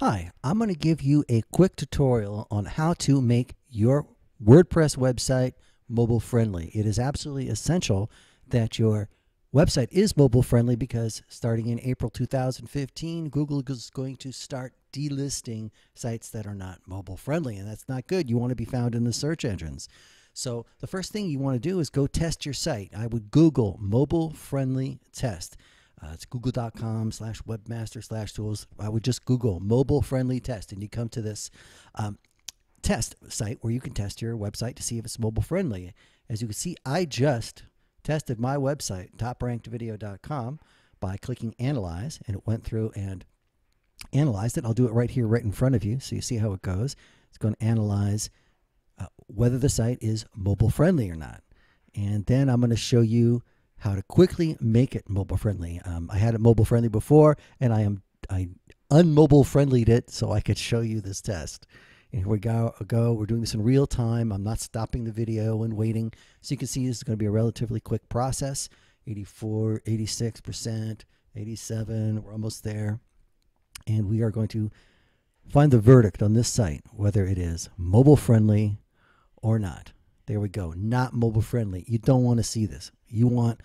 Hi, I'm going to give you a quick tutorial on how to make your WordPress website mobile friendly. It is absolutely essential that your website is mobile friendly because starting in April 2015, Google is going to start delisting sites that are not mobile friendly, and that's not good. You want to be found in the search engines. So, the first thing you want to do is go test your site. I would Google mobile friendly test. Uh, it's google.com slash webmaster slash tools. I would just Google mobile friendly test and you come to this um, test site where you can test your website to see if it's mobile friendly. As you can see, I just tested my website, toprankedvideo.com, by clicking analyze and it went through and analyzed it. I'll do it right here, right in front of you, so you see how it goes. It's going to analyze uh, whether the site is mobile friendly or not. And then I'm going to show you how to quickly make it mobile friendly. Um, I had it mobile friendly before, and I am I unmobile friendlied it so I could show you this test. And here we go, go. We're doing this in real time. I'm not stopping the video and waiting. So you can see this is going to be a relatively quick process. 84, 86%, 87. We're almost there. And we are going to find the verdict on this site, whether it is mobile friendly or not. There we go. Not mobile friendly. You don't want to see this. You want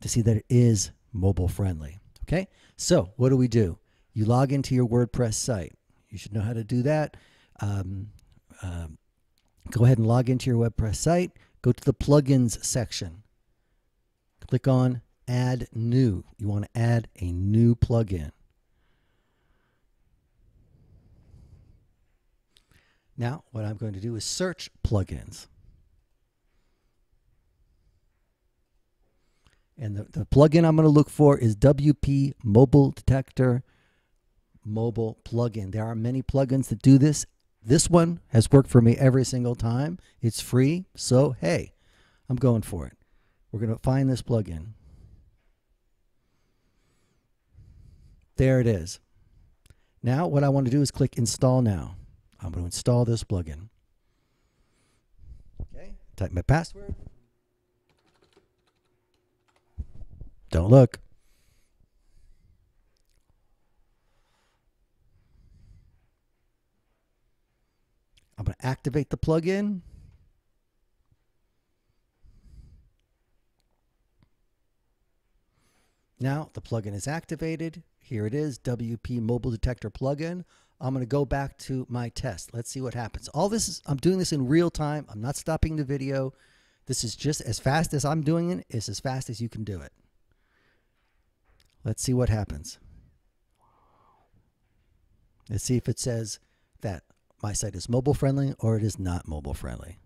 to see that it is mobile friendly. Okay? So, what do we do? You log into your WordPress site. You should know how to do that. Um, um, go ahead and log into your WordPress site. Go to the plugins section. Click on Add New. You want to add a new plugin. Now, what I'm going to do is search plugins. And the, the plugin I'm going to look for is WP Mobile Detector Mobile Plugin. There are many plugins that do this. This one has worked for me every single time. It's free, so hey, I'm going for it. We're going to find this plugin. There it is. Now, what I want to do is click Install Now. I'm going to install this plugin. Okay, type my password. Don't look. I'm going to activate the plugin. Now the plugin is activated. Here it is, WP Mobile Detector plugin. I'm going to go back to my test. Let's see what happens. All this is, I'm doing this in real time. I'm not stopping the video. This is just as fast as I'm doing it. it, is as fast as you can do it. Let's see what happens. Let's see if it says that my site is mobile friendly or it is not mobile friendly.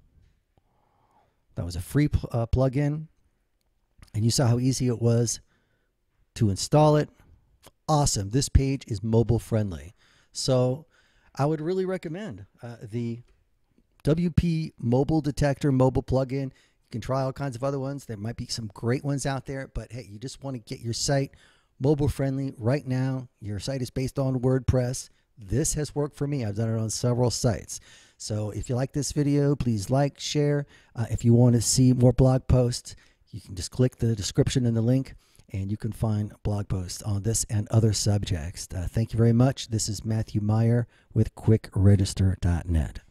That was a free uh, plugin, and you saw how easy it was to install it. Awesome. This page is mobile friendly. So I would really recommend uh, the WP Mobile Detector mobile plugin. You can try all kinds of other ones. There might be some great ones out there, but hey, you just want to get your site mobile friendly right now. Your site is based on WordPress. This has worked for me. I've done it on several sites. So if you like this video, please like, share. Uh, if you want to see more blog posts, you can just click the description in the link and you can find blog posts on this and other subjects. Uh, thank you very much. This is Matthew May with QuickRegister.net.